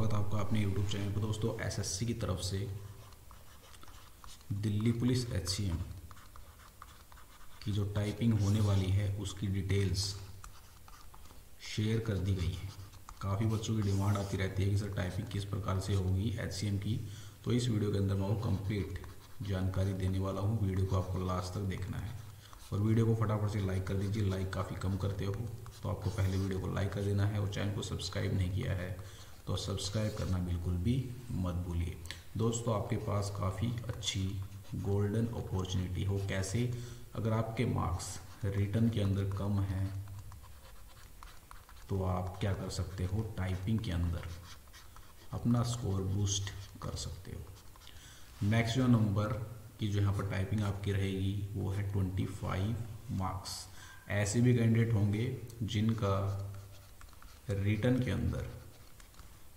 स्वागत आपका अपने यूट्यूब चैनल पर। दोस्तों एसएससी की तरफ़ से दिल्ली पुलिस एचसीएम की जो टाइपिंग होने वाली है, उसकी डिटेल्स शेयर कर दी गई है। काफ़ी बच्चों की डिमांड आती रहती है कि सर टाइपिंग किस प्रकार से होगी एचसीएम की। तो इस वीडियो के अंदर मैं वो कंप्लीट जानकारी देने वाला हूँ। वीडियो को आपको लास्ट तक देखना है। और वीडियो को फटाफट से लाइक कर दीजिए। लाइक काफ़ी कम करते हो तो आपको पहले वीडियो को लाइक कर देना है और चैनल को सब्सक्राइब नहीं किया है। तो सब्सक्राइब करना बिल्कुल भी मत भूलिए। दोस्तों, आपके पास काफ़ी अच्छी गोल्डन अपॉर्चुनिटी हो। कैसे? अगर आपके मार्क्स रिटर्न के अंदर कम हैं तो आप क्या कर सकते हो? टाइपिंग के अंदर अपना स्कोर बूस्ट कर सकते हो। मैक्सिमम नंबर की जो यहाँ पर टाइपिंग आपकी रहेगी, वो है ट्वेंटी फाइव मार्क्स ऐसे भी कैंडिडेट होंगे जिनका रिटर्न के अंदर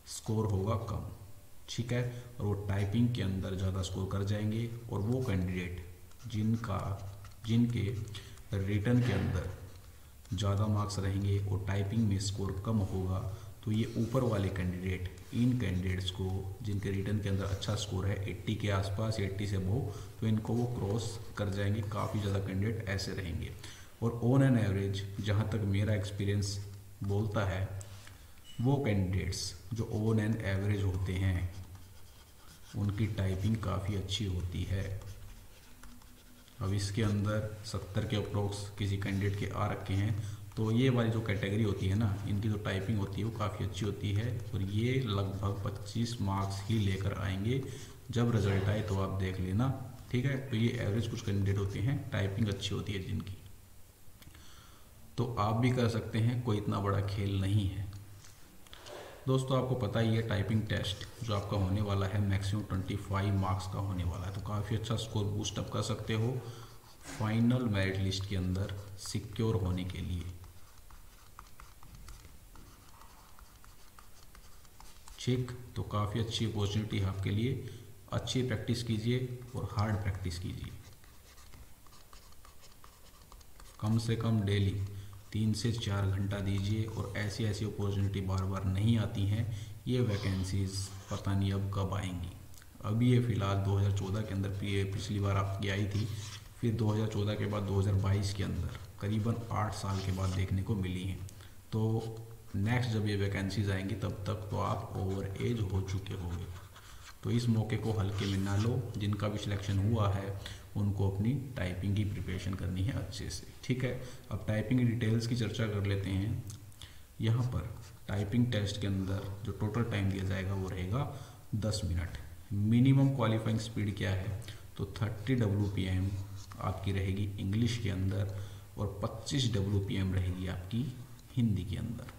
स्कोर होगा कम, ठीक है? और वो टाइपिंग के अंदर ज़्यादा स्कोर कर जाएँगे और वो कैंडिडेट जिनका, जिनके रिटर्न के अंदर ज़्यादा मार्क्स रहेंगे और टाइपिंग में स्कोर कम होगा तो ये ऊपर वाले कैंडिडेट इन कैंडिडेट्स को जिनके रिटर्न के अंदर अच्छा स्कोर है 80 के आसपास या 80 से बो तो इनको वो क्रॉस कर जाएँगे। काफ़ी ज़्यादा कैंडिडेट ऐसे रहेंगे। और ऑन एन एवरेज जहाँ तक मेरा एक्सपीरियंस बोलता है वो कैंडिडेट्स जो ऑन एन एवरेज होते हैं, उनकी टाइपिंग काफ़ी अच्छी होती है। अब इसके अंदर सत्तर के अप्रोक्स किसी कैंडिडेट के आ रखे हैं तो ये वाली जो कैटेगरी होती है ना, इनकी जो टाइपिंग होती है वो काफ़ी अच्छी होती है और ये लगभग 25 मार्क्स ही लेकर आएँगे। जब रिज़ल्ट आए तो आप देख लेना, ठीक है? तो ये एवरेज कुछ कैंडिडेट होते हैं टाइपिंग अच्छी होती है जिनकी। तो आप भी कर सकते हैं, कोई इतना बड़ा खेल नहीं है। दोस्तों, आपको पता ही है टाइपिंग टेस्ट जो आपका होने वाला है मैक्सिमम ट्वेंटी फाइव मार्क्स का होने वाला है। तो काफ़ी अच्छा स्कोर बूस्टअप कर सकते हो फाइनल मेरिट लिस्ट के अंदर सिक्योर होने के लिए। ठीक तो काफ़ी अच्छी अपॉर्चुनिटी है आपके लिए। अच्छी प्रैक्टिस कीजिए और हार्ड प्रैक्टिस कीजिए। कम से कम डेली तीन से चार घंटा दीजिए और ऐसी ऐसी अपॉर्चुनिटी बार बार नहीं आती हैं, ये वैकेंसीज पता नहीं अब कब आएँगी। अभी ये फ़िलहाल 2014 के अंदर पिछली बार आपकी आई थी, फिर 2014 के बाद 2022 के अंदर करीबन आठ साल के बाद देखने को मिली हैं। तो नेक्स्ट जब ये वैकेंसीज आएँगी, तब तक तो आप ओवर एज हो चुके होंगे। तो इस मौके को हल्के में ना लो, जिनका भी सिलेक्शन हुआ है उनको अपनी टाइपिंग की प्रिपरेशन करनी है अच्छे से। ठीक है? अब टाइपिंग डिटेल्स की चर्चा कर लेते हैं। यहाँ पर टाइपिंग टेस्ट के अंदर जो टोटल टाइम दिया जाएगा वो रहेगा दस मिनट। मिनिमम क्वालिफाइंग स्पीड क्या है? तो थर्टी डब्ल्यू पी एम आपकी रहेगी इंग्लिश के अंदर और पच्चीस डब्ल्यू पी एम रहेगी आपकी हिंदी के अंदर।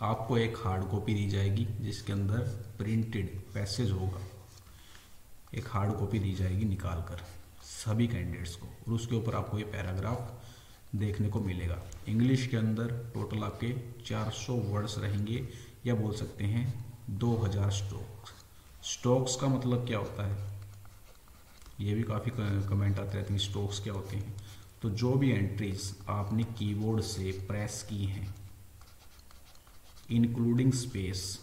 आपको एक हार्ड कॉपी दी जाएगी जिसके अंदर प्रिंटेड पैसेज होगा। एक हार्ड कॉपी दी जाएगी निकाल कर, सभी कैंडिडेट्स को। और उसके ऊपर आपको ये पैराग्राफ देखने को मिलेगा। इंग्लिश के अंदर टोटल आपके 400 वर्ड्स रहेंगे, या बोल सकते हैं 2000 स्ट्रोक्स स्ट्रोक्स का मतलब क्या होता है? ये भी काफ़ी कमेंट आते रहते हैं स्ट्रोक्स क्या होते हैं? तो जो भी एंट्रीज आपने कीबोर्ड से प्रेस की हैं इंक्लूडिंग स्पेस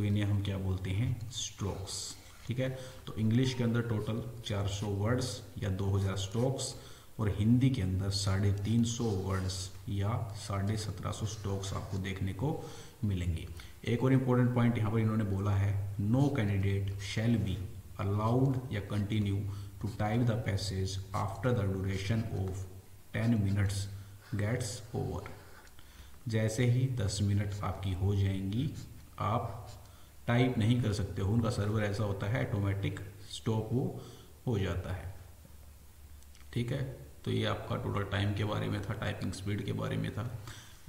तो इन्हें हम क्या बोलते हैं? स्ट्रोक्स ठीक है? तो इंग्लिश के अंदर टोटल 400 वर्ड्स या 2000 स्ट्रोक्स और हिंदी के अंदर साढ़े तीन वर्ड्स या साढ़े सत्रह स्ट्रोक्स आपको देखने को मिलेंगे। एक और इम्पोर्टेंट पॉइंट यहाँ पर इन्होंने बोला है no candidate shall be allowed या continue to type the passage after the duration of ten minutes gets over जैसे ही दस मिनट आपकी हो जाएँगी, आप टाइप नहीं कर सकते हो, उनका सर्वर ऐसा होता है ऑटोमेटिक स्टॉप वो हो जाता है। ठीक है? तो ये आपका टोटल टाइम के बारे में था टाइपिंग स्पीड के बारे में था।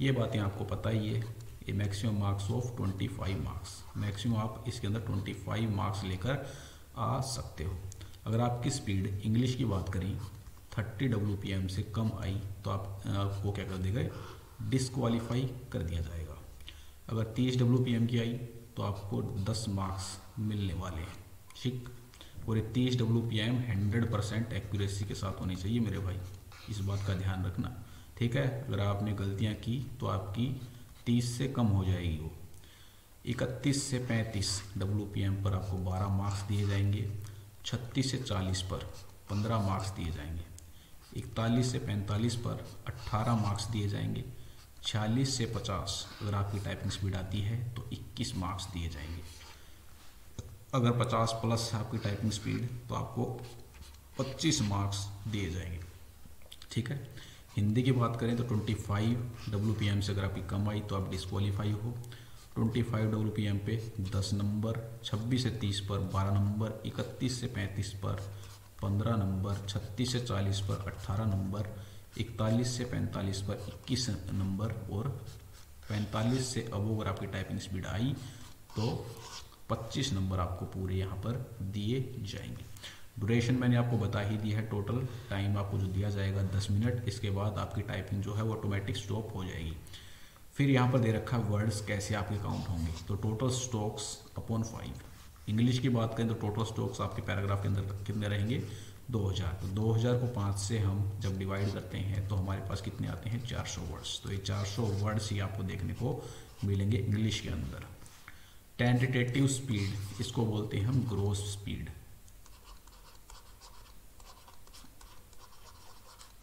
ये बातें आपको पता ही है, ये maximum marks of 25 marks maximum आप इसके अंदर 25 मार्क्स लेकर आ सकते हो। अगर आपकी स्पीड इंग्लिश की बात करें 30 डब्ल्यू से कम आई तो आप, आपको क्या कर देगा? डिसक्वालीफाई कर दिया जाएगा। अगर 30 डब्ल्यू की आई तो आपको 10 मार्क्स मिलने वाले हैं। ठीक? और ये तीस W P M hundred percent accuracy के साथ होनी चाहिए मेरे भाई। इस बात का ध्यान रखना। ठीक है? अगर आपने गलतियाँ की तो आपकी तीस से कम हो जाएगी वो। इकतीस से पैंतीस डब्ल्यू पी एम पर आपको बारह मार्क्स दिए जाएँगे। छत्तीस से चालीस पर पंद्रह मार्क्स दिए जाएँगे। इकतालीस से पैंतालीस पर अट्ठारह मार्क्स दिए जाएँगे। छियालीस से पचास अगर आपकी टाइपिंग स्पीड आती है तो इक्कीस मार्क्स दिए जाएँगे। अगर पचास प्लस है आपकी टाइपिंग स्पीड तो आपको पच्चीस मार्क्स दिए जाएँगे। ठीक है? हिंदी की बात करें तो twenty five W P M से अगर आपकी कम आई तो आप डिस्कालीफाई हो। Twenty five W P M पे दस नंबर, छब्बीस से तीस पर बारह नंबर, इकतीस से पैंतीस पर पंद्रह नंबर, छत्तीस से चालीस पर अट्ठारह नंबर इकतालीस से पैंतालीस पर इक्कीस नंबर और पैंतालीस से अब अगर आपकी टाइपिंग स्पीड आई तो पच्चीस नंबर आपको पूरे यहाँ पर दिए जाएँगे। ड्यूरेशन मैंने आपको बता ही दिया है टोटल टाइम आपको जो दिया जाएगा दस मिनट इसके बाद आपकी टाइपिंग जो है वो ऑटोमेटिक स्टॉप हो जाएगी। फिर यहाँ पर दे रखा है वर्ड्स कैसे आपके काउंट होंगे तो total strokes upon five English की बात करें तो टोटल स्टॉक्स आपके पैराग्राफ के अंदर कितने रहेंगे? 2000 तो 2000 को पाँच से हम जब डिवाइड करते हैं तो हमारे पास कितने आते हैं? 400 वर्ड्स तो ये 400 वर्ड्स ही आपको देखने को मिलेंगे इंग्लिश के अंदर। टेंटेटिव स्पीड इसको बोलते हैं हम ग्रोस स्पीड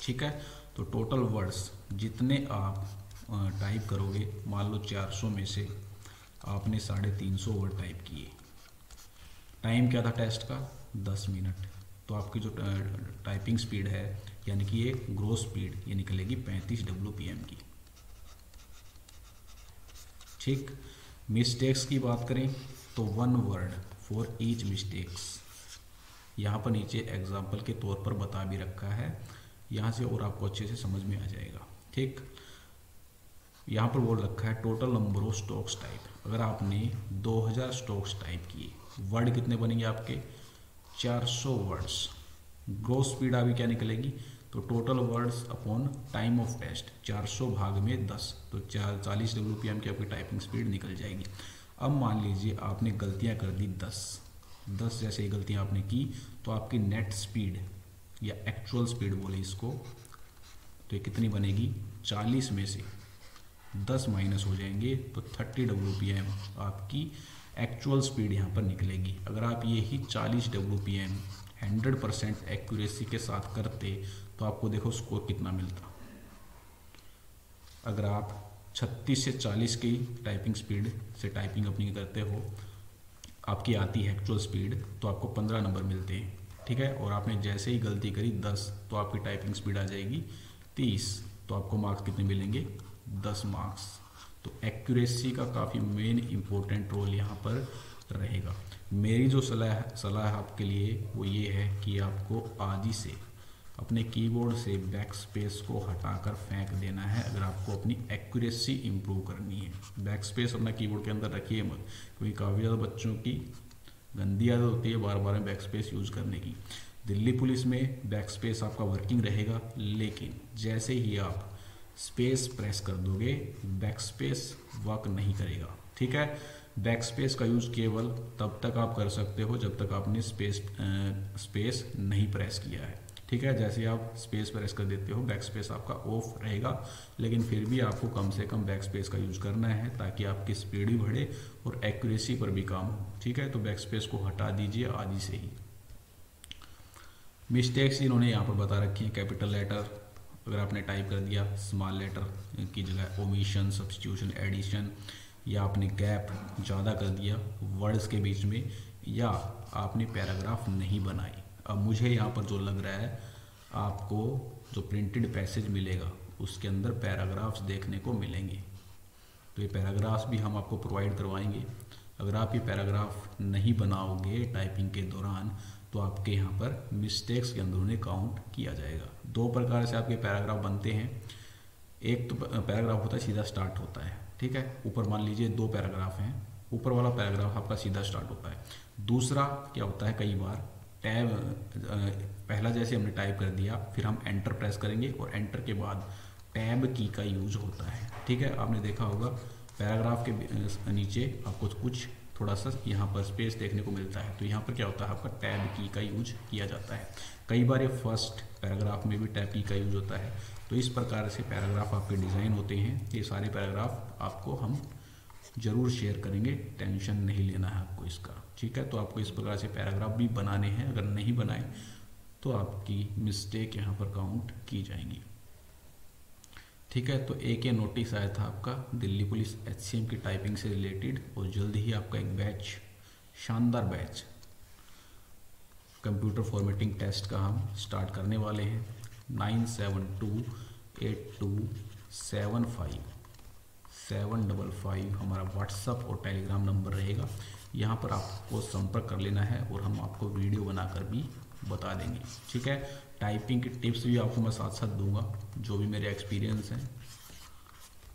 ठीक है? तो टोटल वर्ड्स जितने आप टाइप करोगे, मान लो 400 में से आपने साढ़े तीन सौ वर्ड टाइप किए। टाइम क्या था टेस्ट का? 10 मिनट। तो आपकी जो टाइपिंग स्पीड है, यानी कि ये ग्रो स्पीड ये निकलेगी 35 डब्ल्यू पी एम की। ठीक? मिस्टेक्स की बात करें तो one word for each mistakes यहाँ पर नीचे एग्ज़ाम्पल के तौर पर बता भी रखा है। यहाँ से और आपको अच्छे से समझ में आ जाएगा। ठीक? यहाँ पर बोल रखा है total number of strokes type अगर आपने 2000 स्टॉक्स टाइप किए वर्ड कितने बनेंगे आपके? 400 वर्ड्स। ग्रोथ स्पीड अभी क्या निकलेगी? तो total words upon time of test 400 भाग में 10 तो चार, चालीस डब्ल्यू पी एम की आपकी टाइपिंग स्पीड निकल जाएगी। अब मान लीजिए आपने गलतियाँ कर दी 10 10 जैसे गलतियाँ आपने की तो आपकी नेट स्पीड या एक्चुअल स्पीड बोले इसको तो ये कितनी बनेगी? 40 में से दस माइनस हो जाएँगे तो थर्टी डब्ल्यू पी एम आपकी एक्चुअल स्पीड यहाँ पर निकलेगी। अगर आप ये ही चालीस W P M hundred percent accuracy के साथ करते तो आपको देखो स्कोर कितना मिलता। अगर आप 36 से 40 की टाइपिंग स्पीड से टाइपिंग अपनी करते हो, आपकी आती है एक्चुअल स्पीड तो आपको 15 नंबर मिलते हैं। ठीक है? और आपने जैसे ही गलती करी 10 तो आपकी टाइपिंग स्पीड आ जाएगी। 30 तो आपको मार्क्स कितने मिलेंगे? दस मार्क्स तो एक्यूरेसी का काफ़ी मेन इंपॉर्टेंट रोल यहाँ पर रहेगा। मेरी जो सलाह सलाह आपके लिए वो ये है कि आपको आज ही से, अपने कीबोर्ड से बैक स्पेस को हटाकर फेंक देना है अगर आपको अपनी एक्यूरेसी इंप्रूव करनी है। बैक स्पेस अपना कीबोर्ड के अंदर रखिए मत, क्योंकि काफ़ी ज़्यादा बच्चों की गंदी आदत होती है बार बार में बैक स्पेस यूज़ करने की। दिल्ली पुलिस में बैक स्पेस आपका वर्किंग रहेगा, लेकिन जैसे ही आप स्पेस प्रेस कर दोगे बैक स्पेस वर्क नहीं करेगा, ठीक है? बैक स्पेस का यूज़ केवल तब तक आप कर सकते हो जब तक आपने स्पेस स्पेस नहीं प्रेस किया है, ठीक है? जैसे आप स्पेस प्रेस कर देते हो बैक स्पेस आपका ऑफ़ रहेगा, लेकिन फिर भी आपको कम से कम बैक स्पेस का यूज़ करना है ताकि आपकी स्पीड भी बढ़े और एक्यूरेसी पर भी काम हो, ठीक है? तो बैक स्पेस को हटा दीजिए आदि से ही। मिस्टेक्स इन्होंने यहाँ पर बता रखी है कैपिटल लेटर अगर आपने टाइप कर दिया स्मॉल लेटर की जगह ओमिशन सब्सटीट्यूशन एडिशन या आपने गैप ज़्यादा कर दिया वर्ड्स के बीच में, या आपने पैराग्राफ नहीं बनाई। अब मुझे यहाँ पर जो लग रहा है, आपको जो प्रिंटेड पैसेज मिलेगा, उसके अंदर पैराग्राफ्स देखने को मिलेंगे। तो ये पैराग्राफ्स भी हम आपको प्रोवाइड करवाएँगे। अगर आप ये पैराग्राफ नहीं बनाओगे टाइपिंग के दौरान तो आपके यहाँ पर मिस्टेक्स के अंदर उन्हें काउंट किया जाएगा। दो प्रकार से आपके पैराग्राफ बनते हैं। एक तो पैराग्राफ होता है, सीधा स्टार्ट होता है। ठीक है? ऊपर मान लीजिए दो पैराग्राफ हैं। ऊपर वाला पैराग्राफ आपका सीधा स्टार्ट होता है। दूसरा क्या होता है कई बार? टैब पहला जैसे हमने टाइप कर दिया, फिर हम एंटर प्रेस करेंगे और एंटर के बाद टैब की का यूज़ होता है। ठीक है? आपने देखा होगा पैराग्राफ के नीचे आपको कुछ थोड़ा सा यहाँ पर स्पेस देखने को मिलता है। तो यहाँ पर क्या होता है? आपका टैब की का यूज़ किया जाता है। कई बार ये फ़र्स्ट पैराग्राफ में भी टैब की का यूज़ होता है। तो इस प्रकार से पैराग्राफ आपके डिज़ाइन होते हैं। ये सारे पैराग्राफ आपको हम ज़रूर शेयर करेंगे। टेंशन नहीं लेना है आपको इसका। ठीक है? तो आपको इस प्रकार से पैराग्राफ भी बनाने हैं। अगर नहीं बनाए तो आपकी मिस्टेक यहाँ पर काउंट की जाएँगी। ठीक है तो एक ये नोटिस आया था आपका, दिल्ली पुलिस एच की टाइपिंग से रिलेटेड और जल्द ही आपका एक बैच शानदार बैच कंप्यूटर फॉर्मेटिंग टेस्ट का हम स्टार्ट करने वाले हैं। Nine seven two eight two seven five seven double five हमारा व्हाट्सअप और टेलीग्राम नंबर रहेगा। यहाँ पर आपको संपर्क कर लेना है और हम आपको वीडियो बनाकर भी बता देंगे। ठीक है? टाइपिंग की टिप्स भी आपको मैं साथ साथ दूँगा, जो भी मेरे एक्सपीरियंस हैं,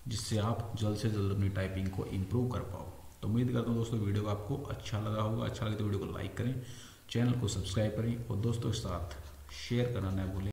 जिससे आप जल्द से जल्द अपनी टाइपिंग को इम्प्रूव कर पाओ। तो उम्मीद करता हूँ दोस्तों वीडियो आपको अच्छा लगा होगा। अच्छा लगे तो वीडियो को लाइक करें, चैनल को सब्सक्राइब करें और दोस्तों के साथ शेयर करना न भूलें।